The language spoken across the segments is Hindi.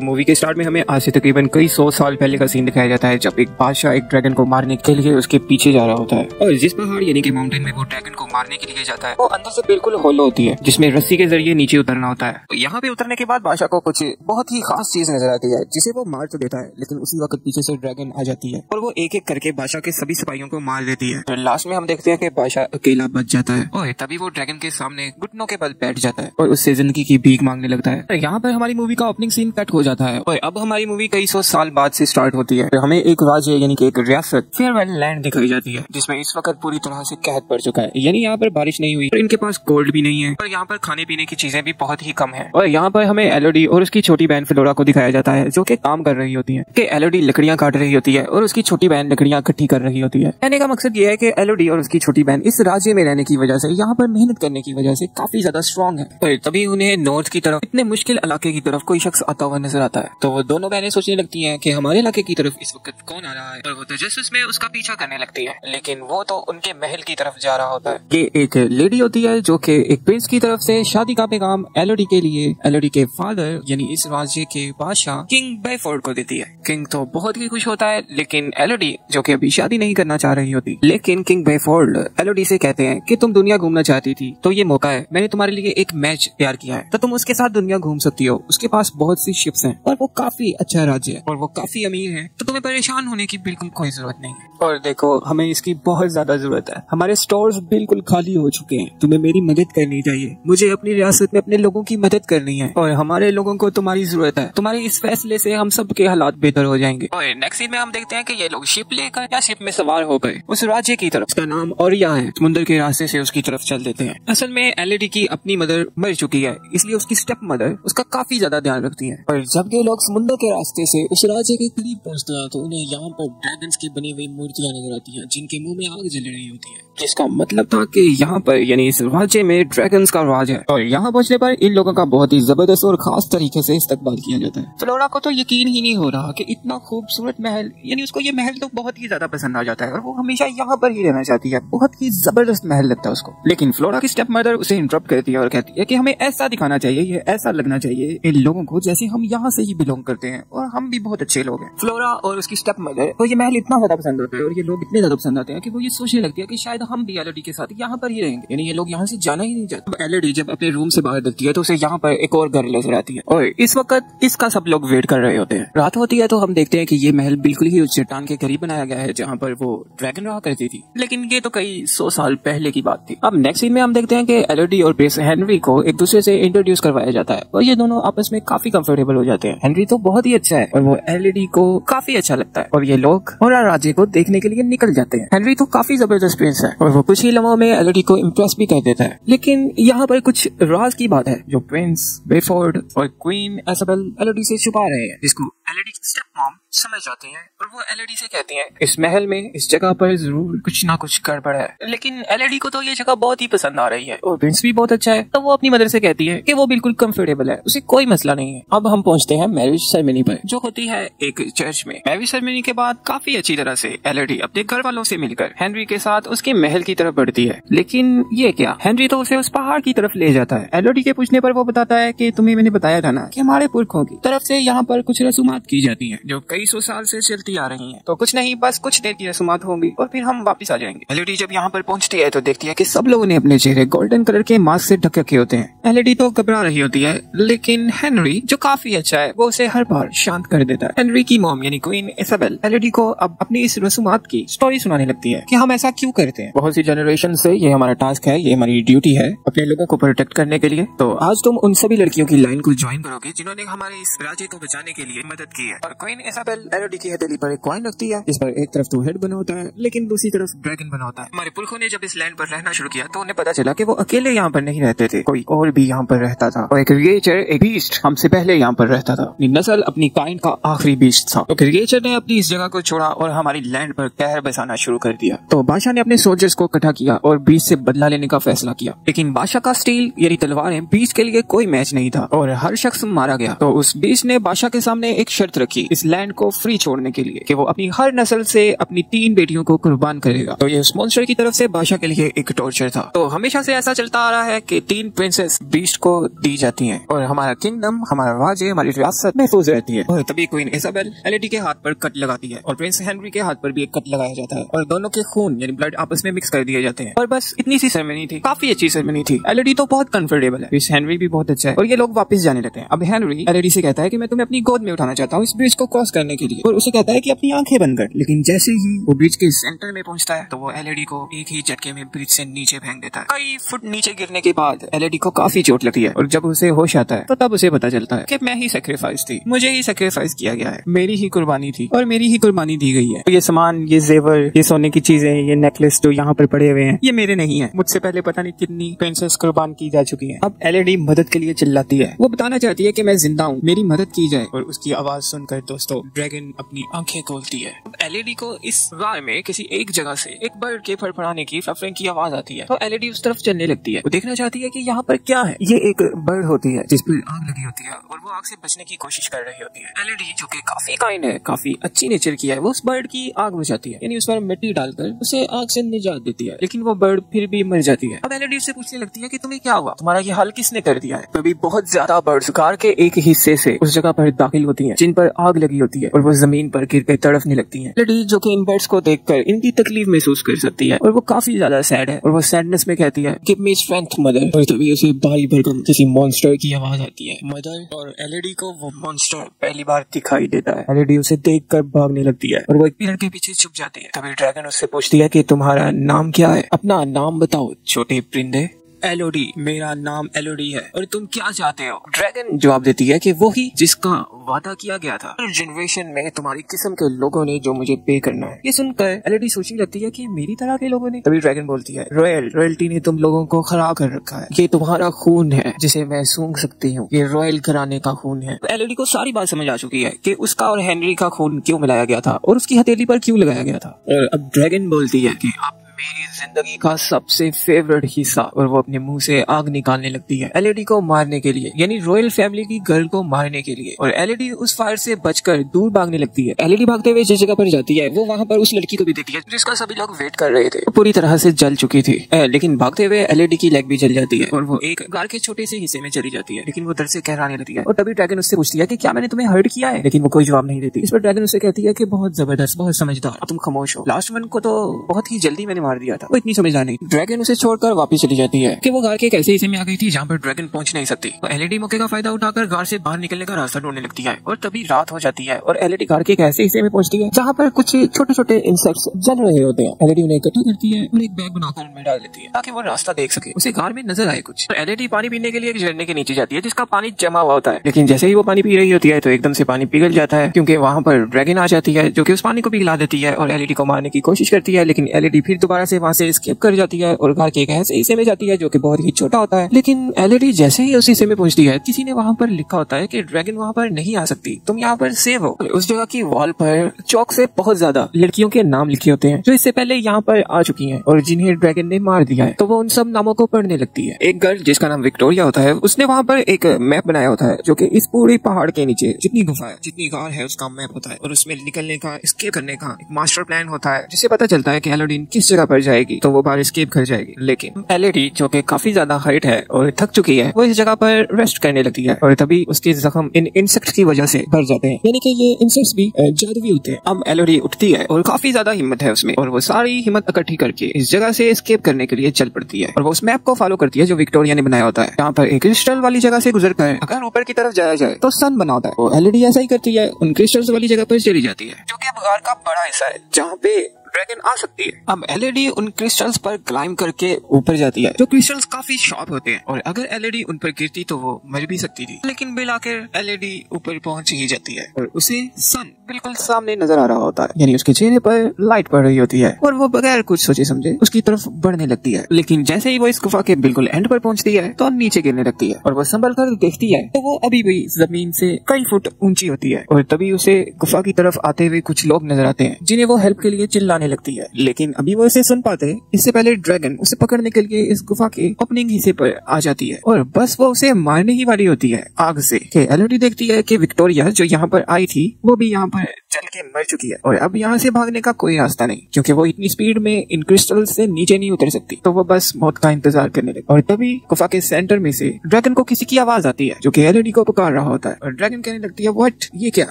मूवी के स्टार्ट में हमें आज से तकरीबन कई सौ साल पहले का सीन दिखाया जाता है, जब एक बादशाह एक ड्रैगन को मारने के लिए उसके पीछे जा रहा होता है। और जिस पहाड़ यानी कि माउंटेन में वो ड्रैगन को मारने के लिए जाता है, वो अंदर से बिल्कुल होलो होती है, जिसमें रस्सी के ज़रिए नीचे उतरना होता है। तो यहाँ पे उतरने के बाद बादशाह को कुछ बहुत ही खास चीज़ नज़र आती है, जिसे वो मार तो देता है, लेकिन उसी वक्त पीछे से ड्रैगन आ जाती है और वो एक एक करके बादशाह के सभी सिपाहियों को मार देती है। तो लास्ट में हम देखते हैं कि बादशाह अकेला बच जाता है और तभी वो ड्रैगन के सामने घुटनों के बल बैठ जाता है और उससे ज़िंदगी की भीख मांगने लगता है। तो यहाँ पर हमारी मूवी का ओपनिंग सीन कट हो जाता है। और अब हमारी मूवी कई सौ साल बाद से स्टार्ट होती है। हमें एक राज्य यानी कि एक रियासत फेयरवेल लैंड दिखाई जाती है, जिसमें इस वक्त पूरी तरह से कहत पड़ चुका है। यानी यहाँ पर बारिश नहीं हुई, और इनके पास गोल्ड भी नहीं है, और यहाँ पर खाने पीने की चीज़ें भी बहुत ही कम है। और यहाँ पर हमें एलोडी और उसकी छोटी बहन फ्लोरा को दिखाया जाता है, जो की काम कर रही होती है, कि एलोडी लकड़ियाँ काट रही होती है, और उसकी छोटी बहन लकड़ियाँ इकट्ठी कर रही होती है। कहने का मकसद ये है कि एलोडी और उसकी छोटी बहन इस राज्य में रहने की वजह से, यहाँ पर मेहनत करने की वजह से काफ़ी ज़्यादा स्ट्रॉन्ग है। तभी उन्हें नॉर्थ की तरफ़, इतने मुश्किल इलाके की तरफ़ कोई शख्स आता हुआ नज़र आता है। तो वो दोनों बहनें सोचने लगती हैं कि हमारे इलाके की तरफ़ इस वक्त कौन आ रहा है। और वो तजस्सुस में उसका पीछा करने लगती है। लेकिन वो तो उनके महल की तरफ़ जा रहा होता है। ये एक लेडी होती है जो की एक प्रिंस की तरफ़ से शादी का पैगाम एलोडी के लिए, एलोडी के फादर, यानी इस राज्य के बादशाह, किंग बेफोर्ड को देती है। किंग तो बहुत ही खुश होता है, लेकिन एलोडी, जो कि अभी शादी नहीं करना चाह रही होती, लेकिन किंग बेफोर्ड एलोडी से कहते हैं कि तुम दुनिया घूमना चाहती थी तो ये मौका है। मैंने तुम्हारे लिए एक मैच तैयार किया है। तो तुम उसके साथ दुनिया घूम सकती हो। उसके पास बहुत सी शिप्स हैं और वो काफ़ी अच्छा राज्य है और वो काफ़ी अमीर है। तो तुम्हें परेशान होने की बिल्कुल कोई ज़रूरत नहीं है। और देखो हमें इसकी बहुत ज़्यादा ज़रूरत है। हमारे स्टोर बिल्कुल खाली हो चुके हैं। तुम्हें मेरी मदद करनी चाहिए। मुझे अपनी रियासत में अपने लोगों की मदद करनी है। और हमारे लोगों को तुम्हारी ज़रूरत है। तुम्हारे इस फैसले से हम सब के हालात बेहतर हो जाएँगे। और नेक्स्ट सीन में हम देखते हैं कि ये लोग शिप लेकर या शिप में सवार हो गए। उस राज्य की तरफ़। उसका नाम और यह है। समुद्र के रास्ते से उसकी तरफ़ चल देते हैं। असल में एलईडी की अपनी मदर मर चुकी है। इसलिए उसकी स्टेप मदर उसका काफ़ी ज़्यादा ध्यान रखती है। और जब ये लोग समुद्र के रास्ते से उस राज्य के करीब पहुँचते हैं तो उन्हें यहाँ पर ड्रैगन्स की बनी हुई मूर्तियाँ नज़र आती हैं, जिनके मुँह में आग जल रही होती है। जिसका मतलब था कि यहाँ पर, यानी इस राज्य में ड्रैगन्स का राज है। और यहाँ पहुँचने पर इन लोगों का बहुत ही ज़बरदस्त और खास तरीके से इस्तेमाल किया जाता है। फ्लोरा को तो यकीन ही नहीं हो रहा कि इतना खूबसूरत महल, यानी उसको ये महल तो बहुत ही ज़्यादा पसंद आ जाता है और वो हमेशा यहाँ पर ही रहना चाहती है। बहुत ही ज़बरदस्त महल लगता है उसको। लेकिन फ्लोरा की स्टेप मदर उसे इंटरप्ट करती है और कहती है कि हमें ऐसा दिखाना चाहिए, ये ऐसा लगना चाहिए, इन लोगों को जैसे हम यहाँ से ही बिलोंग करते हैं और हम भी बहुत अच्छे लोग हैं। फ्लोरा और उसकी स्टेप मदर को ये महल इतना ज़्यादा पसंद होता है और ये लोग इतने ज़्यादा पसंद आते हैं कि वो ये सोचने लगती है कि शायद हम भी एलडी के साथ यहाँ पर ही रहेंगे। यानी ये लोग यहाँ से जाना ही नहीं चाहते। एलडी जब अपने रूम से बाहर देखती है तो उसे यहाँ पर एक और घर नज़र आती है। और इस वक्त इसका सब लोग वेट कर रहे होते हैं। रात होती है तो हम देखते हैं कि ये महल बिल्कुल ही उस चट्टान के करीब बनाया गया है, जहाँ पर वो ड्रैगन रहा करती थी। लेकिन ये तो कई सौ साल पहले की बात थी। अब नेक्स्ट सीन में हम देखते हैं कि एलडी और प्रिंस हेनरी को एक दूसरे से इंट्रोड्यूस करवाया जाता है। और ये दोनों आपस में काफ़ी कंफर्टेबल हो जाते हैं। हेनरी तो बहुत ही अच्छा है, और वो एलईडी को काफ़ी अच्छा लगता है। और ये लोग और राज्य को देखने के लिए निकल जाते हैं। हेनरी तो काफ़ी ज़बरदस्त प्रिंस है। और वो कुछ ही लम्हों में एलोडी को इम्प्रेस भी कर देता है। लेकिन यहाँ पर कुछ राज की बात है, जो प्रिंस बेफोर्ड और क्वीन एसबेल एलोडी से छुपा रहे हैं, जिसको एलईडी स्टेप मॉम समझ जाते हैं और वो एलईडी से कहती हैं। इस महल में इस जगह पर ज़रूर कुछ ना कुछ गड़बड़ है। लेकिन एलईडी को तो ये जगह बहुत ही पसंद आ रही है। और प्रिंस भी बहुत अच्छा है। तो वो अपनी मदर से कहती है कि वो बिल्कुल कंफर्टेबल है। उसे कोई मसला नहीं है। अब हम पहुँचते हैं मैरिज सेरेमनी पर जो होती है एक चर्च में। मैरिज सेरेमनी के बाद काफ़ी अच्छी तरह से एलईडी अपने घर वालों से मिलकर हेनरी के साथ उसके महल की तरफ़ बढ़ती है। लेकिन ये क्या? हेनरी तो उसे उस पहाड़ की तरफ़ ले जाता है। एलईडी के पूछने पर वो बताता है की तुम्हें मैंने बताया था ना की हमारे पुरखों की तरफ़ से यहाँ पर कुछ रसूमात की जाती है जो कई सौ साल से चलती आ रही है। तो कुछ नहीं बस कुछ देर की रसूमात होंगी और फिर हम वापिस आ जाएँगे। एलईडी जब यहाँ पर पहुँचती है तो देखती है कि सब लोगों ने अपने चेहरे गोल्डन कलर के मास्क से ढक रखे होते हैं। एलईडी तो घबरा रही होती है लेकिन हेनरी जो काफ़ी अच्छा है वो उसे हर बार शांत कर देता है। हेनरी की मॉम यानी क्वीन इसाबेल एलईडी को अब अपनी इस रसूमात की स्टोरी सुनाने लगती है कि हम ऐसा क्यों करते हैं। बहुत सी जनरेशन से ये हमारा टास्क है ये हमारी ड्यूटी है अपने लोगों को प्रोटेक्ट करने के लिए। तो आज तुम उन सभी लड़कियों की लाइन को ज्वाइन करोगे जिन्होंने हमारे इस राज्य को बचाने के लिए मदद की है। और क्वीन इसाबेल एलईडी की हथेली पर एक कॉइन रखती है। इस पर एक तरफ़ तो हेड बना होता है लेकिन दूसरी तरफ़ ड्रैगन बना होता है। हमारे पुरखों ने जब इस लैंड पर रहना शुरू किया तो उन्हें पता चला कि वो अकेले यहाँ पर नहीं रहते थे। कोई और भी यहाँ पर रहता था। और एक क्रिएचर एक बीस्ट हमसे पहले यहाँ पर रहता था। अपनी नस्ल अपनी काइंड का आखिरी बीस्ट था। तो क्रिएचर ने अपनी इस जगह को छोड़ा और हमारी लैंड पर कहर बसाना शुरू कर दिया। तो बादशाह ने अपने सोल्जर्स को इकट्ठा किया और बीच से बदला लेने का फैसला किया। लेकिन बादशाह का स्टील यानी तलवारें बीच के लिए कोई मैच नहीं था। और हर शख्स मारा गया। तो उस बीच ने बादशाह के सामने एक शर्त रखी इस लैंड को फ्री छोड़ने के लिए कि वो अपनी हर नस्ल से अपनी तीन बेटियों को कुर्बान करेगा। तो ये उस मॉन्स्टर की तरफ़ से बादशाह के लिए एक टॉर्चर था। तो हमेशा से ऐसा चलता आ रहा है कि तीन प्रिंसेस बीस्ट को दी जाती हैं और हमारा किंगडम हमारा राज्य, हमारी रियासत महफूज रहती है। और तभी क्वीन इसाबेल एलईडी के हाथ पर कट लगाती है और प्रिंस हेनरी के हाथ पर भी एक कट लगाया जाता है और दोनों के खून, यानी ब्लड आपस में मिक्स कर दिए जाते हैं। और बस इतनी सी सेरेमनी थी। काफ़ी अच्छी सेरेमनी थी। एलईडी तो बहुत कंफर्टेबल है। प्रिंस हेनरी भी बहुत अच्छा है और ये लोग वापस जाने लगते हैं। अब हेनरी एलईडी से कहता है कि मैं तुम्हें अपनी गोद में उठाना चाहता हूँ इस ब्रिज को क्रॉस करने के लिए। और उसे कहता है कि अपनी आँखें बंद कर। लेकिन जैसे ही वो ब्रिज के सेंटर में पहुँचता है तो वो एलईडी को एक ही झटके में ब्रिज से नीचे फेंक देता है। कई फुट नीचे गिरने के बाद एलईडी को काफ़ी चोट लगती है। और जब उसे होश आता है तो तब उसे पता चलता है कि मैं ही सेक्रीफाइस थी। मुझे ही सेक्रीफाइस किया गया है। मेरी ही कुर्बानी थी। और मेरी ही कुर्बानी दी गई है। तो ये सामान, ये जेवर, ये सोने की चीज़ें, ये नेकलेस जो यहाँ पर पड़े हुए हैं, ये मेरे नहीं है। मुझसे पहले पता नहीं कितनी प्रिंसेस कुर्बान की जा चुकी है। अब एलईडी मदद के लिए चिल्लाती है। वो बताना चाहती है कि मैं ज़िंदा हूँ। मेरी मदद की जाए और उसकी आवाज़ सुनकर दोस्तों ड्रैगन अपनी आँखें खोलती है। एलईडी को इस गाय में किसी एक जगह से एक बर्ड के फड़फड़ाने की फफरिंग की आवाज़ आती है। तो एलईडी उस तरफ़ चलने लगती है। वो देखना चाहती है कि यहाँ पर क्या है। ये एक बर्ड होती है जिस पर आग लगी होती है और वो आग से बचने की कोशिश कर रही होती है। एलईडी जो की काफ़ी काइंड है काफ़ी अच्छी नेचर की है वो उस बर्ड की आग बुझाती है। यानी उस पर मिट्टी डालकर उसे आग से निजात देती है। लेकिन वो बर्ड फिर भी मर जाती है। अब एलईडी से पूछने लगती है की तुम्हें क्या हुआ? तुम्हारा ये हाल किसने कर दिया है? तभी बहुत ज़्यादा बर्ड कार के एक हिस्से से उस जगह पर दाखिल होती हैं। जिन पर आग लगी होती है और वो ज़मीन पर गिर कर तड़फने लगती है। लेडी जो कि इन बर्ड्स को देखकर इनकी तकलीफ़ महसूस कर सकती है। और वो काफ़ी ज़्यादा सैड है और वो सैडनेस में कहती है गिव मी स्ट्रेंथ मदर और तभी उसे भारी भरकम किसी मॉन्स्टर की आवाज़ आती है मदर और एलईडी को वो मॉन्स्टर पहली बार दिखाई देता है। एलईडी उसे देख कर भागने लगती है और वो एक पेड़ के पीछे छुप जाती है। तभी ड्रैगन उससे पूछती है कि तुम्हारा नाम क्या है? अपना नाम बताओ छोटे परिंदे. एलोडी मेरा नाम एलोडी है। और तुम क्या चाहते हो? ड्रैगन जवाब देती है कि वो ही जिसका वादा किया गया था। जनरेशन में तुम्हारी किस्म के लोगों ने जो मुझे पे करना है। ये सुनकर एलईडी सोचने लगती है कि मेरी तरह के लोगों ने तभी ड्रैगन बोलती है रॉयल रॉयल्टी ने तुम लोगों को खराब कर रखा है। ये तुम्हारा खून है जिसे मैं सूंघ सकती हूँ। ये रॉयल घराने का खून है। एलईडी को सारी बात समझ आ चुकी है कि उसका और हेनरी का खून क्यों मिलाया गया था? और उसकी हथेली पर क्यों लगाया गया था? और अब ड्रैगन बोलती है कि अब मेरी ज़िंदगी का सबसे फेवरेट हिस्सा, और वो अपने मुँह से आग निकालने लगती है एलईडी को मारने के लिए, यानी रॉयल फैमिली की गर्ल को मारने के लिए। और एलईडी उस फायर से बचकर दूर भागने लगती है। एलईडी भागते हुए जिस जगह पर जाती है, वो वहाँ पर उस लड़की को भी देखती है जिसका सभी लोग वेट कर रहे थे। पूरी तरह से जल चुकी थी। लेकिन भागते हुए एलईडी की लेग भी जल जाती है, और वो एक गार के छोटे से हिस्से में चली जाती है, लेकिन वो दर से कहराने लगती है। और तभी ड्रैगन उससे पूछती है कि क्या मैंने तुम्हें हर्ट किया है? लेकिन वो कोई जवाब नहीं देती। इस पर ड्रैगन उससे कहती है कि बहुत ज़बरदस्त, बहुत समझदार। तुम खामोश हो। लास्ट वन को तो बहुत ही जल्दी मैंने मार दिया था। वो इतनी समझदार नहीं ड्रैगन उसे छोड़कर वापस चली जाती है। कि वो घर के एक ऐसे हिस्से में आ गई थी जहाँ पर ड्रैगन पहुँच नहीं सकती। तो एलईडी मौके का फ़ायदा उठाकर घर से बाहर निकलने का रास्ता ढूँढने लगती है और तभी रात हो जाती है और एलईडी घर के एक ऐसे हिस्से में पहुँचती है जहाँ पर कुछ छोटे छोटे इंसेक्ट्स जल रहे होते हैं। एलईडी उन्हें इकट्ठा करती है और एक बैग बनाकर उनमें डाल देती है ताकि वो रास्ता देख सके। उसे गार में नज़र आए कुछ। तो एलईडी पानी पीने के लिए एक झरने के नीचे जाती है जिसका पानी जमा हुआ होता है। लेकिन जैसे ही वो पानी पी रही होती है तो एकदम से पानी पिघल जाता है क्योंकि वहाँ पर ड्रैगन आ जाती है जो कि उस पानी को पिघला देती है और एलईडी को मारने की कोशिश करती है लेकिन एलईडी फिर दोबारा से वहाँ से स्केप कर जाती है और घर के एक ऐसे हिस्से में जाती है जो कि बहुत ही छोटा होता है। लेकिन एलईडी जैसे ही उस हिस्से में पहुँचती है, किसी ने वहाँ पर लिखा होता है कि ड्रैगन वहाँ पर नहीं आ सकती। तुम यहाँ पर सेव हो। उस जगह की वॉल पर चौक से बहुत ज़्यादा लड़कियों के नाम लिखे होते हैं, जो इससे पहले यहाँ पर आ चुकी है और जिन्हें ड्रैगन ने मार दिया है। तो वो उन सब नामों को पढ़ने लगती है। एक गर्ल जिसका नाम विक्टोरिया होता है, उसने वहाँ पर एक मैप बनाया होता है, जो कि इस पूरी पहाड़ के नीचे जितनी गुफा है, जितनी गार है, उसका मैप होता है। और उसमें निकलने का स्केप करने का मास्टर प्लान होता है, जिससे पता चलता है कि एलोडीन किस जगह पर जाएगी तो वो बाहर स्केप कर जाएगी। लेकिन एलईडी जो कि काफ़ी ज़्यादा हाइट है और थक चुकी है, वो इस जगह पर रेस्ट करने लगती है और तभी उसके जख्म इन इंसेक्ट की वजह से भर जाते हैं। यानी कि ये इंसेक्ट भी जादुई होते हैं। अब एलोडी उठती है और काफ़ी ज़्यादा हिम्मत है उसमें और वो सारी हिम्मत इकट्ठी करके इस जगह से स्केप करने के लिए चल पड़ती है और वो उस मैप को फॉलो करती है जो विक्टोरिया ने बनाया होता है। यहाँ पर एक क्रिस्टल वाली जगह से गुजर कर अगर ऊपर की तरफ़ जाया जाए तो सन बना होता है। एलईडी ऐसा ही करती है, उन क्रिस्टल्स वाली जगह पर चली जाती है। जो कि अब का बड़ा हिस्सा है, जहाँ पे ड्रैगन आ सकती है। अब एलईडी उन क्रिस्टल्स पर क्लाइम करके ऊपर जाती है। जो क्रिस्टल्स काफ़ी शार्प होते हैं और अगर एलईडी उन पर गिरती तो वो मर भी सकती थी। लेकिन बिल आकर एलईडी ऊपर पहुँच ही जाती है और उसे सन बिल्कुल सामने नज़र आ रहा होता है। यानी उसके चेहरे पर लाइट पड़ रही होती है और वो बगैर कुछ सोचे समझे उसकी तरफ़ बढ़ने लगती है। लेकिन जैसे ही वो इस गुफा के बिल्कुल एंड पर पहुँचती है तो नीचे गिरने लगती है और वो संभल कर देखती है तो वो अभी भी ज़मीन से कई फुट ऊँची होती है और तभी उसे गुफा की तरफ़ आते हुए कुछ लोग नज़र आते हैं जिन्हें वो हेल्प के लिए चिल्लाने जाने लगती है। लेकिन अभी वो इसे सुन पाते इससे पहले ड्रैगन उसे पकड़ने के लिए इस गुफा के ओपनिंग हिस्से पर आ जाती है। और बस वो उसे मारने ही वाली होती है, आग से। एलोडी देखती है कि विक्टोरिया जो यहाँ पर आई थी, वो भी यहाँ पर जल के मर चुकी है। और अब यहाँ से भागने का कोई रास्ता नहीं, क्योंकि वो इतनी स्पीड में इन क्रिस्टल से नीचे नहीं उतर सकती। तो वो बस मौत का इंतज़ार करने लगी। और तभी गुफा के सेंटर में से ड्रैगन को किसी की आवाज़ आती है, जो की एलईडी को पुकार रहा होता है। और ड्रैगन कहने लगती है वट ये क्या?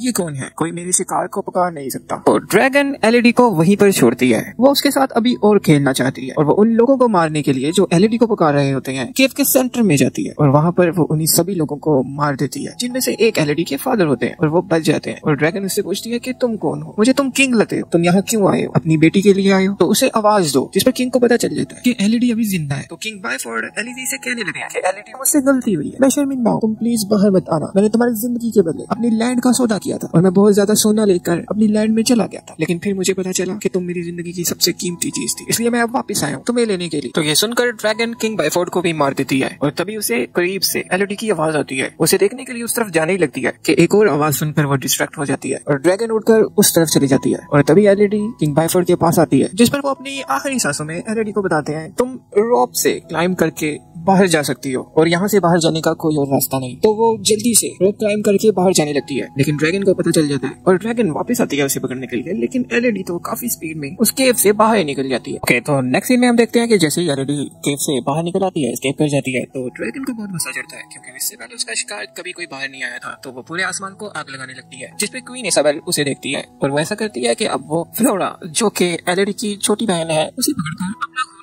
ये कौन है? कोई मेरी शिकार को पुकार नहीं सकता। और ड्रैगन एलईडी को वहीं पर छोड़ती है। वो उसके साथ अभी और खेलना चाहती है। और वो उन लोगों को मारने के लिए जो एलईडी को पुकार रहे होते हैं केव के सेंटर में जाती है। और वहाँ पर वो उन्हीं सभी लोगों को मार देती है, जिनमें से एक एलईडी के फादर होते हैं। और वो बच जाते हैं। और ड्रैगन उससे पूछती है कि तुम कौन हो? मुझे तुम किंग लगते हो। तुम यहाँ क्यों आए हो? अपनी बेटी के लिए आए हो? तो उसे आवाज़ दो जिस पर किंग को पता चल जाता है। कि एलईडी अभी ज़िंदा है। तो किंग बायफोर्ड एलईडी से कहने लगे कि एलईडी मुझसे गलती हुई है। मैं शर्मिंदा हूँ तुम प्लीज़ बाहर मत आना। मैंने तुम्हारी ज़िंदगी के बदले अपनी लैंड का सौदा किया था और मैं बहुत ज़्यादा सोना लेकर अपनी लैंड में चला गया था। लेकिन फिर मुझे पता चला कि तुम मेरी ज़िंदगी की सबसे कीमती चीज़ थी। इसलिए मैं अब वापस आया हूँ तुम्हें लेने के लिए। तो ये सुनकर ड्रैगन किंग बायफोर्ड को भी मार देती है और तभी उसे करीब से एलईडी की आवाज़ आती है। उसे देखने के लिए उस तरफ़ जाने ही लगती है कि एक और आवाज़ सुनकर वो डिस्ट्रैक्ट हो जाती है और ड्रैगन उड़कर उस तरफ़ चली जाती है। और तभी एलईडी किंग बाइफर्ड के पास आती है, जिस पर वो अपनी आखिरी सांसों में एलईडी को बताते हैं। तुम रोप से क्लाइम करके बाहर जा सकती हो और यहाँ से बाहर जाने का कोई और रास्ता नहीं। तो वो जल्दी से रोप क्लाइम करके बाहर जाने लगती है। लेकिन ड्रैगन को पता चल जाता है और ड्रैगन वापस आती है उसे पकड़ने के लिए। लेकिन एलईडी तो काफ़ी स्पीड में उस केव से बाहर निकल जाती है। ओके तो नेक्स्ट सीन में हम देखते हैं कि जैसे ही एलईडी केव से बाहर निकल आती है स्केप कर जाती है तो ड्रैगन को बहुत गुस्सा चढ़ता है क्योंकि इससे पहले उसका शिकार कभी कोई बाहर नहीं आया था। तो वो पूरे आसमान को आग लगाने लगती है जिसपे क्वीन इसाबेल उसे देखती है। और वो ऐसा करती है की अब वो फ्लोरा जो कि एलईडी की छोटी बहन है, उसे पकड़कर अपना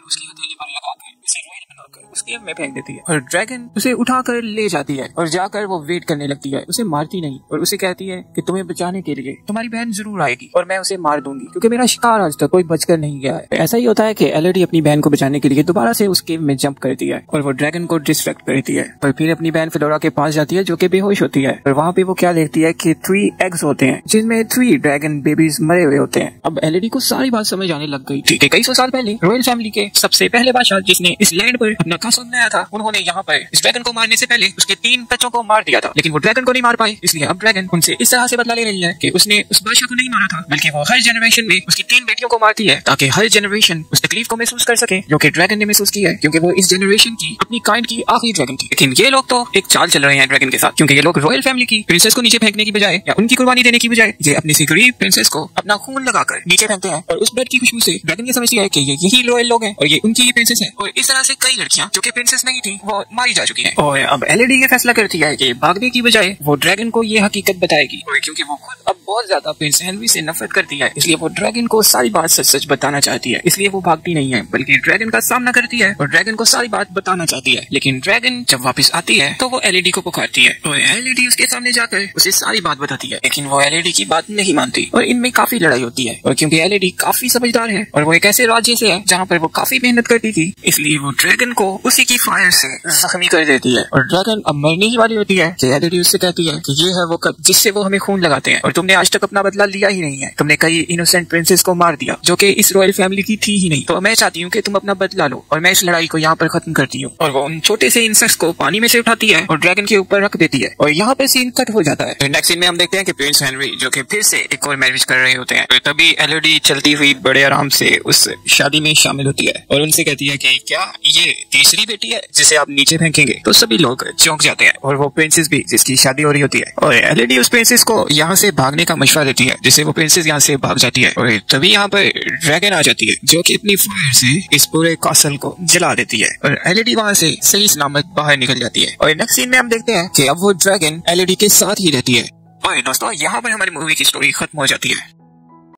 उस केव में फेंक देती है। और ड्रैगन उसे उठाकर ले जाती है और जाकर वो वेट करने लगती है। उसे मारती नहीं और उसे कहती है कि तुम्हें बचाने के लिए तुम्हारी बहन ज़रूर आएगी और मैं उसे मार दूँगी, क्योंकि मेरा शिकार आज तक कोई बचकर नहीं गया है। ऐसा ही होता है कि एलईडी अपनी बहन को बचाने के लिए दोबारा से उस केव में जंप करती है और वो ड्रैगन को डिस्ट्रैक्ट करती है। पर फिर अपनी बहन फिलोरा के पास जाती है, जो की बेहोश होती है। और वहाँ पे वो क्या देखती है की थ्री एग्स होते हैं, जिनमें थ्री ड्रैगन बेबीज मरे हुए होते हैं। अब एलईडी को सारी बात समझ आने लग गई। थी कई सौ साल पहले रॉयल फैमिली के सबसे पहले बादशाह जिसने इस लैंड पर अपना कासल बनाया था। उन्होंने यहाँ पर इस ड्रैगन को मारने से पहले उसके तीन बच्चों को मार दिया था। लेकिन वो ड्रैगन को नहीं मार पाए, इसलिए अब ड्रैगन उनसे इस तरह से बदला ले रही है कि उसने उस बादशाह को नहीं मारा था, बल्कि वो हर जनरेशन में उसकी तीन बेटियों को मारती है, ताकि हर जनरेशन उस तकलीफ़ को महसूस कर सके, जो कि ड्रैगन ने महसूस की है, क्योंकि वो इस जनरेशन की अपनी काइंड की आखिरी ड्रैगन थी। लेकिन ये लोग तो एक चाल चल रहे हैं ड्रैगन के साथ, क्योंकि ये लोग रॉयल फैमिली की प्रिंसेस को नीचे फेंकने की बजाय, या उनकी कुर्बानी देने की बजाय, ये अपनी गरीब प्रिंसेस को अपना खून लगाकर नीचे फेंकते हैं। और उस ब्लड की खुशबू से ड्रैगन ये समझती है कि ये यही रॉयल लोग हैं, और ये उनकी ही प्रिंसेस है। और इस तरह से कई लड़कियाँ जो कि प्रिंसेस नहीं थी वो मारी जा चुकी है। और अब एलईडी ये फैसला करती है कि भागने की बजाय वो ड्रैगन को ये हकीकत बताएगी। क्यूँकी क्योंकि वो खुद अब बहुत ज़्यादा हेनरी से नफरत करती है। इसलिए वो ड्रैगन को सारी बात सच सच बताना चाहती है। इसलिए वो भागती नहीं है, बल्कि ड्रैगन का सामना करती है और ड्रैगन को सारी बात बताना चाहती है। लेकिन ड्रैगन जब वापस आती है तो वो एलईडी को पुकारती है और एलईडी उसके सामने जाकर उसे सारी बात बताती है। लेकिन वो एलईडी की बात नहीं मानती और इनमें काफ़ी लड़ाई होती है। और क्योंकि एलईडी काफ़ी समझदार है और वो एक ऐसे राज्य से है, जहाँ पर वो काफ़ी मेहनत करती थी, इसलिए वो ड्रैगन को उसी की फायर से जख्मी कर देती है। और ड्रैगन अब मरने ही वाली होती है, कि एलईडी उससे कहती है कि ये है वो कब जिससे वो हमें खून लगाते हैं। और तुमने आज तक अपना बदला लिया ही नहीं है। तुमने कई इनोसेंट प्रिंसेस को मार दिया, जो कि इस रॉयल फैमिली की थी ही नहीं। तो मैं चाहती हूँ कि तुम अपना बदला लो, और मैं इस लड़ाई को यहाँ पर खत्म करती हूँ। और वो उन छोटे से इंसेक्ट्स को पानी में से उठाती है, और ड्रैगन के ऊपर रख देती है, और यहाँ पे सीन कट हो जाता है। नेक्स्ट सीन में हम देखते हैं कि प्रिंस हेनरी जो कि फिर से एक और मैरिज कर रहे होते हैं तो तभी एलईडी चलती हुई बड़े आराम से उस शादी में शामिल होती है, और उनसे कहती है की, क्या ये तीसरी बेटी है, जिसे आप नीचे फेंकेंगे? तो सभी लोग चौंक जाते हैं, और वो प्रिंसेस भी, जिसकी शादी हो रही होती है, और एलईडी उस प्रिंसेस को यहाँ से भागने का मशवरा देती है, जिससे वो प्रिंसेस यहाँ से भाग जाती है और तभी यहाँ पर ड्रैगन आ जाती है, जो की अपनी फायर से इस पूरे कासल को जला देती है और एलईडी वहाँ से सही सलामत बाहर निकल जाती है। और नेक्स्ट सीन में हम देखते हैं की अब वो ड्रैगन एलईडी के साथ ही रहती है। और दोस्तों, यहाँ पर हमारी मूवी की स्टोरी खत्म हो जाती है।